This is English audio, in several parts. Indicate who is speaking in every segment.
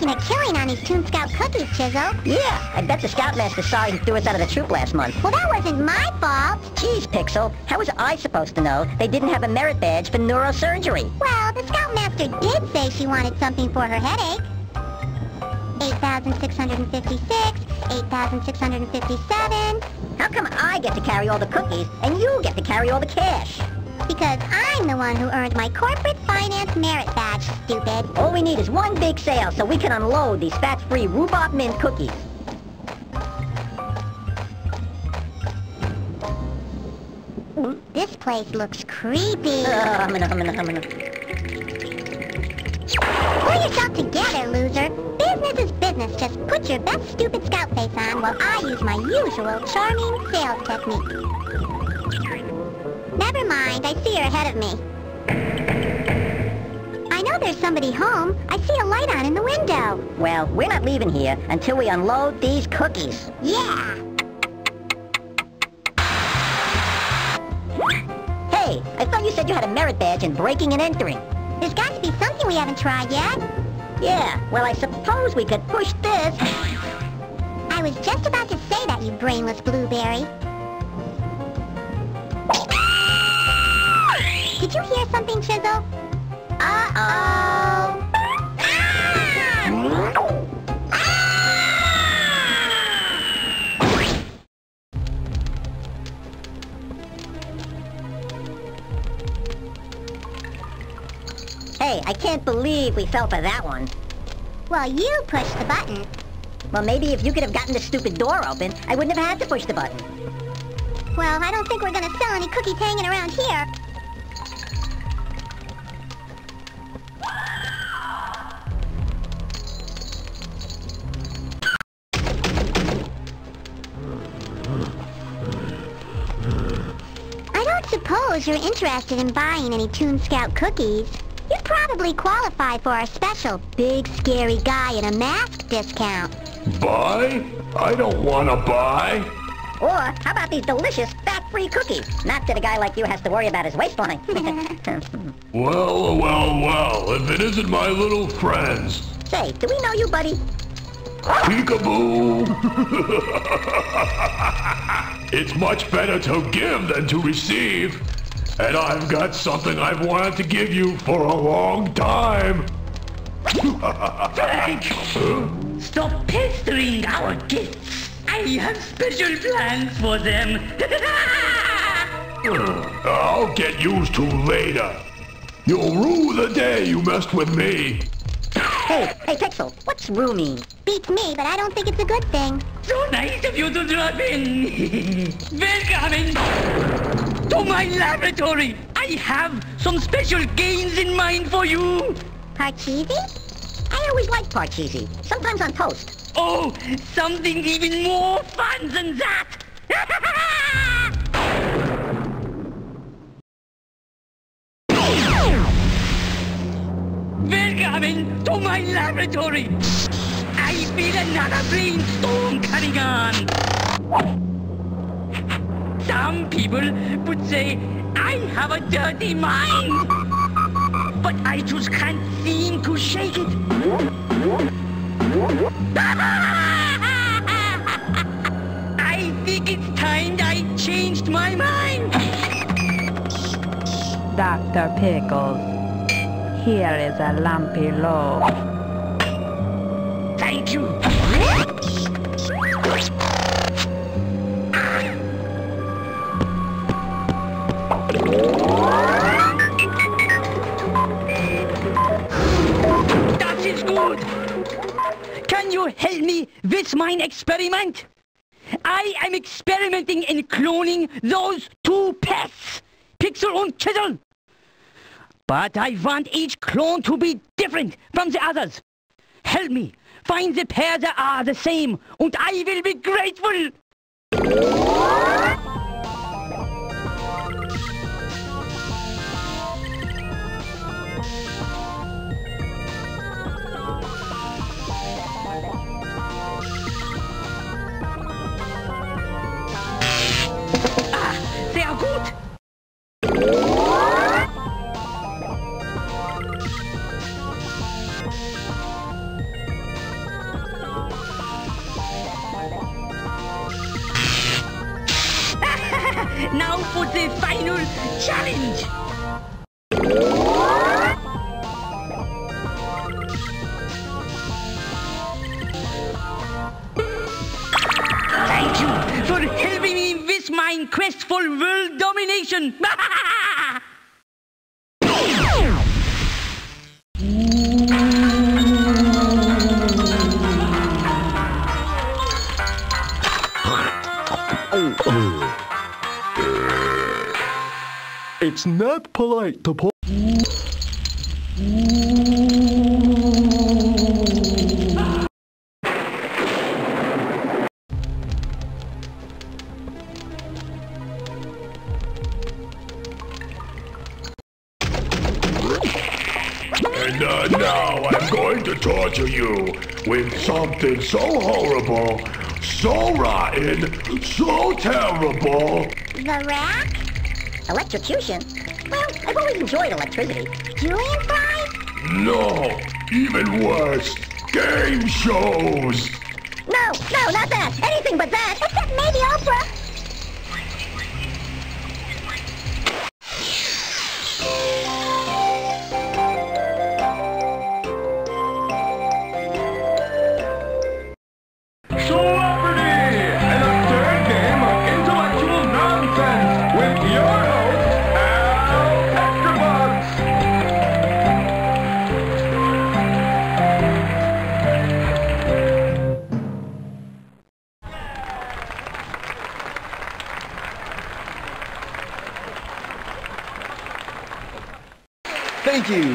Speaker 1: making a killing on these Toon Scout cookies, Chisel.
Speaker 2: Yeah, I bet the Scoutmaster saw he threw us out of the troop last month.
Speaker 1: Well, that wasn't my fault.
Speaker 2: Jeez, Pixel, how was I supposed to know they didn't have a merit badge for neurosurgery?
Speaker 1: Well, the Scoutmaster did say she wanted something for her headache. 8,656, 8,657.
Speaker 2: How come I get to carry all the cookies and you get to carry all the cash?
Speaker 1: Because I'm the one who earned my corporate finance merit badge, stupid.
Speaker 2: All we need is one big sale so we can unload these fat-free rhubarb mint cookies.
Speaker 1: This place looks creepy.
Speaker 2: Uh, hum in, hum in, hum in.
Speaker 1: Pull yourself together, loser. Business is business. Just put your best stupid scout face on while I use my usual charming sales technique. Mind, I see you're ahead of me. I know there's somebody home. I see a light on in the window.
Speaker 2: Well, we're not leaving here until we unload these cookies.
Speaker 1: Yeah.
Speaker 2: Hey, I thought you said you had a merit badge in breaking and entering.
Speaker 1: There's got to be something we haven't tried yet.
Speaker 2: Yeah, well, I suppose we could push this.
Speaker 1: I was just about to say that, you brainless blueberry. Did you hear something, Chisel? Uh-oh. Ah!
Speaker 2: Hey, I can't believe we fell for that one.
Speaker 1: Well, you pushed the button.
Speaker 2: Well, maybe if you could have gotten the stupid door open, I wouldn't have had to push the button.
Speaker 1: Well, I don't think we're gonna sell any cookies hanging around here. Suppose you're interested in buying any Toon Scout cookies. You probably qualify for our special big scary guy in a mask discount.
Speaker 3: Buy? I don't want to buy.
Speaker 2: Or, how about these delicious fat-free cookies? Not that a guy like you has to worry about his waistline.
Speaker 3: Well, well, well, if it isn't my little friends.
Speaker 2: Say, do we know you, buddy?
Speaker 3: Peekaboo! it's much better to give than to receive. And I've got something I've wanted to give you for a long time.
Speaker 4: Frank! Stop pestering our guests! I have special plans for them!
Speaker 3: I'll get used to later. You'll rue the day you messed with me.
Speaker 2: Hey, hey, Pixel, what's rue mean?
Speaker 1: Beats me, but I don't think it's a good thing.
Speaker 4: so nice of you to drop in! Welcome to my laboratory! I have some special gains in mind for you!
Speaker 1: Parcheesi?
Speaker 2: I always like parcheesi, sometimes on toast.
Speaker 4: Oh, something even more fun than that! Welcome to my laboratory! I feel another brainstorm coming on! Some people would say I have a dirty mind! But I just can't seem to shake it! I think it's time I changed my mind!
Speaker 5: Dr. Pickles, here is a lumpy loaf.
Speaker 4: Thank you! With my experiment? I am experimenting in cloning those two pests, Pixel and Chisel. But I want each clone to be different from the others. Help me find the pair that are the same, and I will be grateful. For the final challenge. Thank you for helping me with my quest for world domination.
Speaker 6: It's not polite to pull.
Speaker 3: And uh, now I'm going to torture you with something so horrible, so rotten, so terrible.
Speaker 1: The rack?
Speaker 2: Electrocution? Well, I've always enjoyed electricity.
Speaker 1: Julienne fries?
Speaker 3: No, even worse, game shows.
Speaker 2: No, no, not that. Anything but that.
Speaker 1: Except maybe Oprah.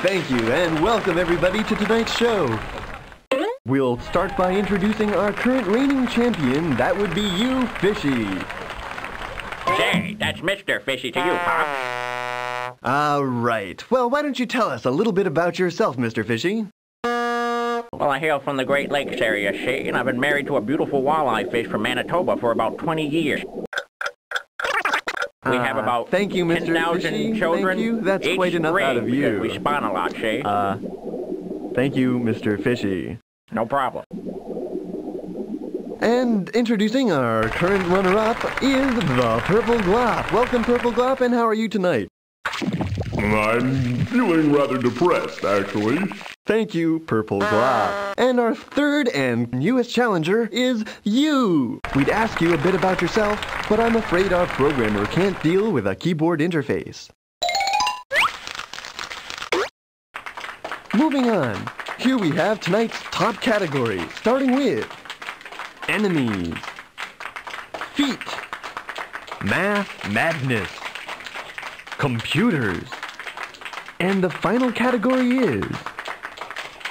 Speaker 6: Thank you, and welcome everybody to tonight's show. We'll start by introducing our current reigning champion. That would be you, Fishy.
Speaker 7: Say, that's Mr. Fishy to you, Pop.
Speaker 6: All right. Well, why don't you tell us a little bit about yourself, Mr. Fishy?
Speaker 7: Well, I hail from the Great Lakes area, see, and I've been married to a beautiful walleye fish from Manitoba for about 20 years. We have
Speaker 6: Uh,
Speaker 7: about
Speaker 6: thank you, Mr.
Speaker 7: 10,000
Speaker 6: Fishy.
Speaker 7: children.
Speaker 6: Thank you. That's
Speaker 7: each
Speaker 6: quite enough out of you.
Speaker 7: We spawn a lot, see?
Speaker 6: Uh, thank you, Mr. Fishy.
Speaker 7: no problem.
Speaker 6: And introducing our current runner-up is the Purple Glop. Welcome, Purple Glop, and how are you tonight?
Speaker 3: I'm feeling rather depressed, actually.
Speaker 6: Thank you, Purple Glop. And our third and newest challenger is you. We'd ask you a bit about yourself, but I'm afraid our programmer can't deal with a keyboard interface. Moving on, here we have tonight's top category, starting with enemies, feet, math madness, computers, and the final category is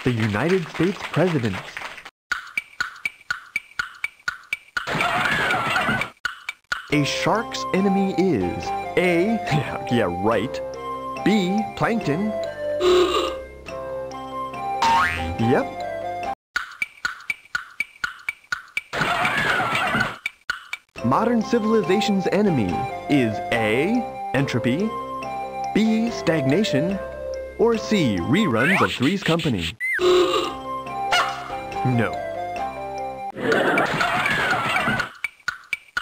Speaker 6: the United States presidents. A shark's enemy is A, yeah, yeah, right, B, plankton, yep, Modern civilization's enemy is A, entropy, B, stagnation, or C, reruns of Three's Company. No.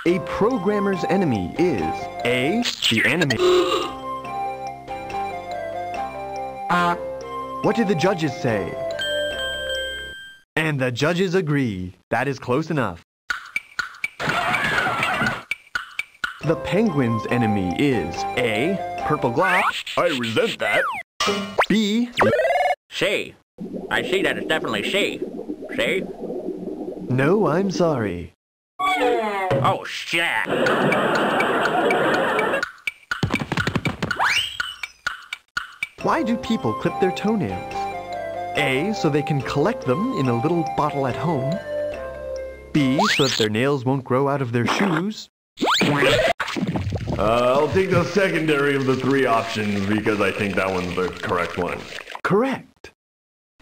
Speaker 6: A programmer's enemy is A, the enemy. Uh, what did the judges say? And the judges agree. That is close enough. The penguin's enemy is A, purple glop,
Speaker 3: I resent that.
Speaker 6: B,
Speaker 7: See, I see that it's definitely C. See?
Speaker 6: no, I'm sorry.
Speaker 7: Oh, shit.
Speaker 6: Why do people clip their toenails? A, so they can collect them in a little bottle at home. B, so that their nails won't grow out of their shoes.
Speaker 3: Uh, I'll take the secondary of the three options because I think that one's the correct one.
Speaker 6: Correct.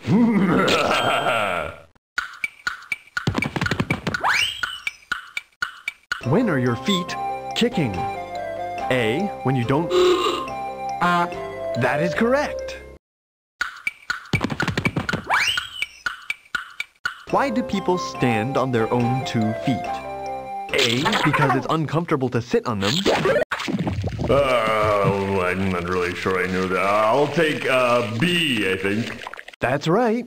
Speaker 6: When are your feet kicking? A, when you don't... Uh, that is correct. Why do people stand on their own two feet? A, because it's uncomfortable to sit on them.
Speaker 8: Uh, I'm not really sure I knew that. I'll take uh, B, I think.
Speaker 6: That's right.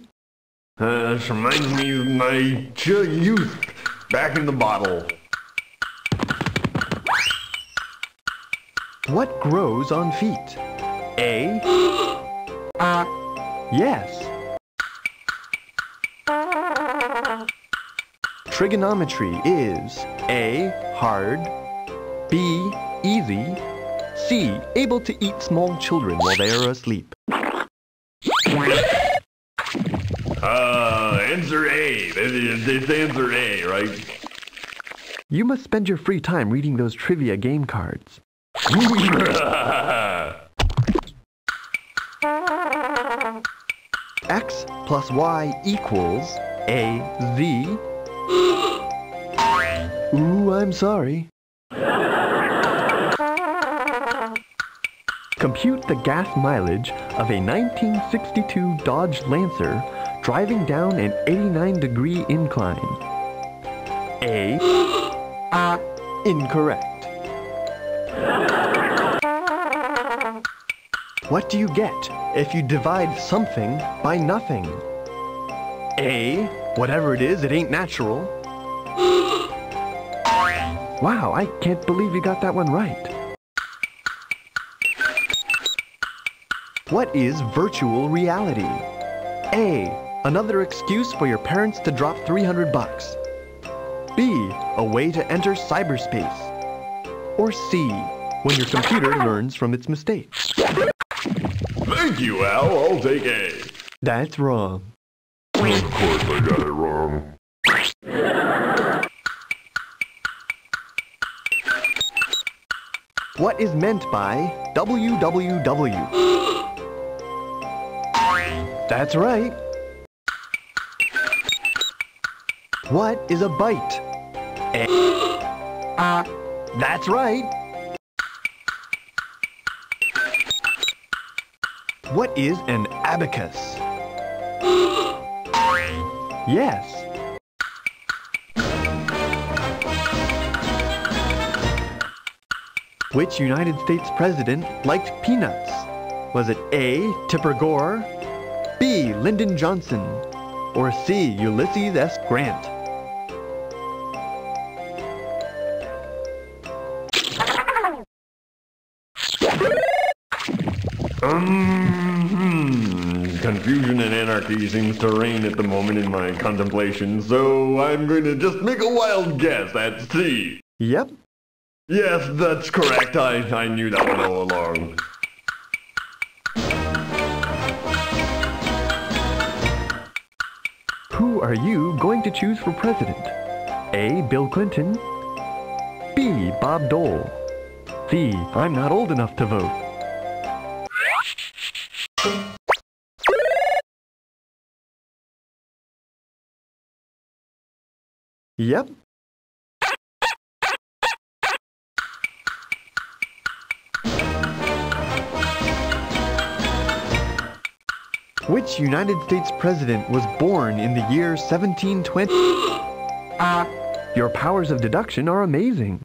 Speaker 8: Uh, this reminds me of my youth back in the bottle.
Speaker 6: What grows on feet? A. yes. Trigonometry is A. Hard, B. Easy, C. Able to eat small children while they are asleep.
Speaker 8: Uh, answer A. It's answer A, right?
Speaker 6: You must spend your free time reading those trivia game cards. X plus Y equals A Z. Ooh, I'm sorry. Compute the gas mileage of a 1962 Dodge Lancer driving down an 89 degree incline. A. ah, Incorrect. What do you get if you divide something by nothing? A. Whatever it is, it ain't natural. Wow, I can't believe you got that one right. What is virtual reality? A. Another excuse for your parents to drop 300 bucks. B. A way to enter cyberspace. Or C. When your computer learns from its mistakes.
Speaker 8: Thank you, Al. I'll take A.
Speaker 6: That's wrong.
Speaker 8: Of course I got it wrong.
Speaker 6: What is meant by www? That's right. What is a byte? A- uh, That's right. What is an abacus? Yes. Which United States president liked peanuts? Was it A. Tipper Gore, B. Lyndon Johnson, or C. Ulysses S. Grant?
Speaker 8: Um, hmm. Confusion and anarchy seems to reign at the moment in my contemplation, so I'm going to just make a wild guess at C.
Speaker 6: Yep.
Speaker 8: Yes, that's correct. I, I knew that one all along.
Speaker 6: Who are you going to choose for president? A. Bill Clinton, B. Bob Dole, C. I'm not old enough to vote. Yep. Which United States president was born in the year 1720? Uh, your powers of deduction are amazing.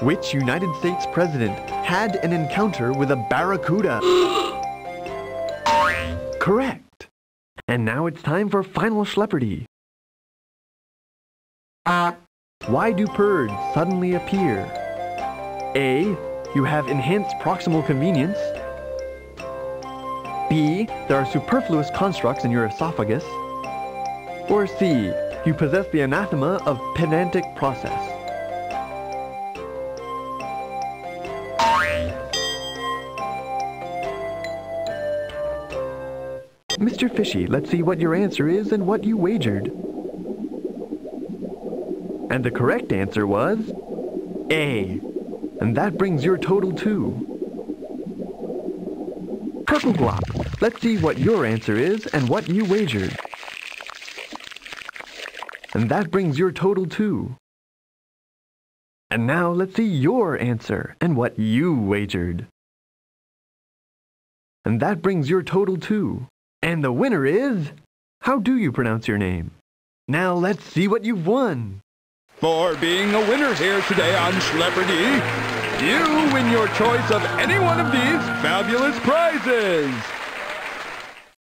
Speaker 6: Which United States president had an encounter with a barracuda? Correct. And now it's time for final Schlepperdy. Uh, Why do birds suddenly appear? A. You have enhanced proximal convenience. B. There are superfluous constructs in your esophagus. Or C. You possess the anathema of pedantic process. Mr. Fishy, let's see what your answer is and what you wagered. And the correct answer was A. And that brings your total to Purple Glop. Let's see what your answer is and what you wagered. And that brings your total to And now let's see your answer and what you wagered. And that brings your total to And the winner is How do you pronounce your name? Now let's see what you've won.
Speaker 9: for being a winner here today on Schlepperdy. You win your choice of any one of these fabulous prizes.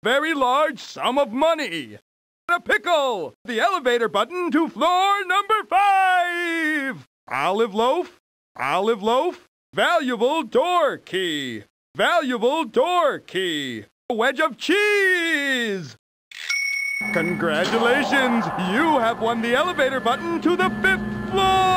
Speaker 9: Very large sum of money. A pickle. The elevator button to floor number five. Olive loaf. Olive loaf. Valuable door key. Valuable door key. A wedge of cheese. Congratulations! You have won the elevator button to the fifth floor!